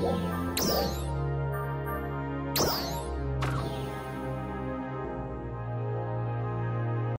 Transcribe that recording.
Yeah.